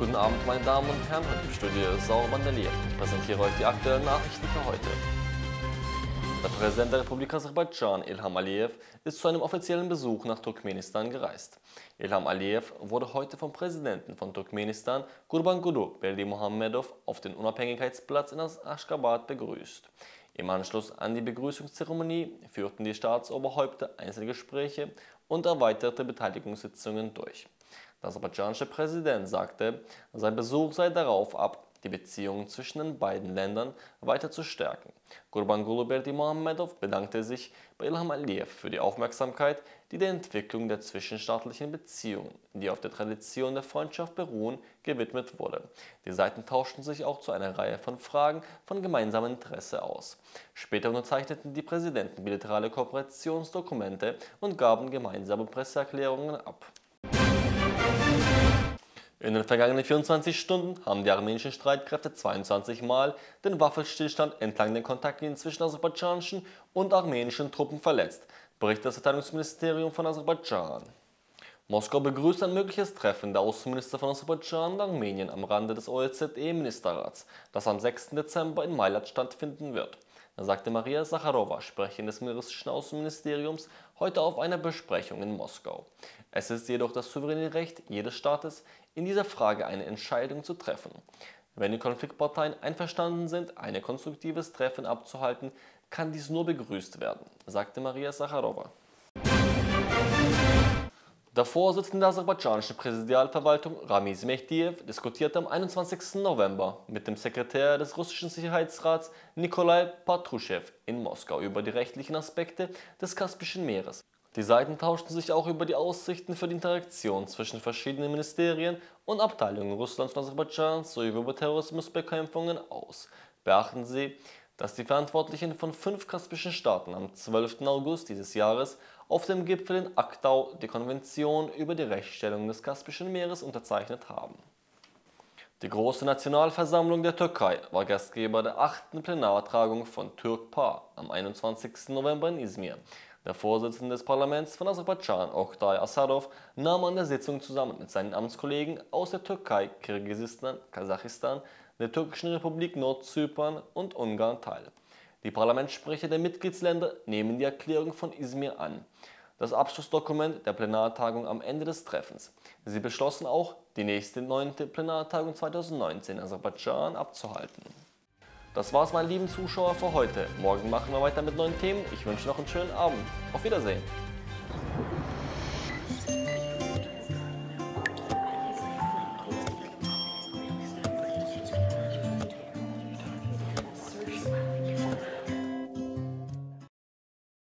Abend, meine Damen und Herren. Heute im Studio ist Mandelier. Ich präsentiere euch die aktuellen Nachrichten für heute. Der Präsident der Republik Aserbaidschan, Ilham Aliyev, ist zu einem offiziellen Besuch nach Turkmenistan gereist. Ilham Aliyev wurde heute vom Präsidenten von Turkmenistan, Gurbanguly Berdimuhamedov, auf den Unabhängigkeitsplatz in Aşgabat begrüßt. Im Anschluss an die Begrüßungszeremonie führten die Staatsoberhäupter einzelne Gespräche und erweiterte Beteiligungssitzungen durch. Der aserbaidschanische Präsident sagte, sein Besuch sei darauf ab, die Beziehungen zwischen den beiden Ländern weiter zu stärken. Gurbanguly Berdimuhamedov bedankte sich bei Ilham Aliyev für die Aufmerksamkeit, die der Entwicklung der zwischenstaatlichen Beziehungen, die auf der Tradition der Freundschaft beruhen, gewidmet wurde. Die Seiten tauschten sich auch zu einer Reihe von Fragen von gemeinsamem Interesse aus. Später unterzeichneten die Präsidenten bilaterale Kooperationsdokumente und gaben gemeinsame Presseerklärungen ab. In den vergangenen 24 Stunden haben die armenischen Streitkräfte 22 Mal den Waffenstillstand entlang der Kontaktlinien zwischen aserbaidschanischen und armenischen Truppen verletzt, berichtet das Verteidigungsministerium von Aserbaidschan. Moskau begrüßt ein mögliches Treffen der Außenminister von Aserbaidschan und Armenien am Rande des OSZE-Ministerrats, das am 6. Dezember in Mailand stattfinden wird sagte Maria Sacharowa, Sprecherin des russischen Außenministeriums, heute auf einer Besprechung in Moskau. Es ist jedoch das souveräne Recht jedes Staates, in dieser Frage eine Entscheidung zu treffen. Wenn die Konfliktparteien einverstanden sind, ein konstruktives Treffen abzuhalten, kann dies nur begrüßt werden, sagte Maria Sacharowa. Der Vorsitzende der aserbaidschanischen Präsidialverwaltung Ramiz Mehdiev diskutierte am 21. November mit dem Sekretär des russischen Sicherheitsrats Nikolai Patruschew in Moskau über die rechtlichen Aspekte des Kaspischen Meeres. Die Seiten tauschten sich auch über die Aussichten für die Interaktion zwischen verschiedenen Ministerien und Abteilungen Russlands und Aserbaidschans sowie über Terrorismusbekämpfungen aus. Beachten Sie, dass die Verantwortlichen von fünf kaspischen Staaten am 12. August dieses Jahres auf dem Gipfel in Aktau die Konvention über die Rechtsstellung des Kaspischen Meeres unterzeichnet haben. Die Große Nationalversammlung der Türkei war Gastgeber der achten Plenartagung von Türkpa am 21. November in Izmir. Der Vorsitzende des Parlaments von Aserbaidschan, Oktay Asarov, nahm an der Sitzung zusammen mit seinen Amtskollegen aus der Türkei, Kirgisistan, Kasachistan, der Türkischen Republik Nordzypern und Ungarn teil. Die Parlamentssprecher der Mitgliedsländer nehmen die Erklärung von Izmir an, das Abschlussdokument der Plenartagung am Ende des Treffens. Sie beschlossen auch, die nächste neunte Plenartagung 2019 in Aserbaidschan abzuhalten. Das war's, meine lieben Zuschauer, für heute. Morgen machen wir weiter mit neuen Themen. Ich wünsche noch einen schönen Abend. Auf Wiedersehen.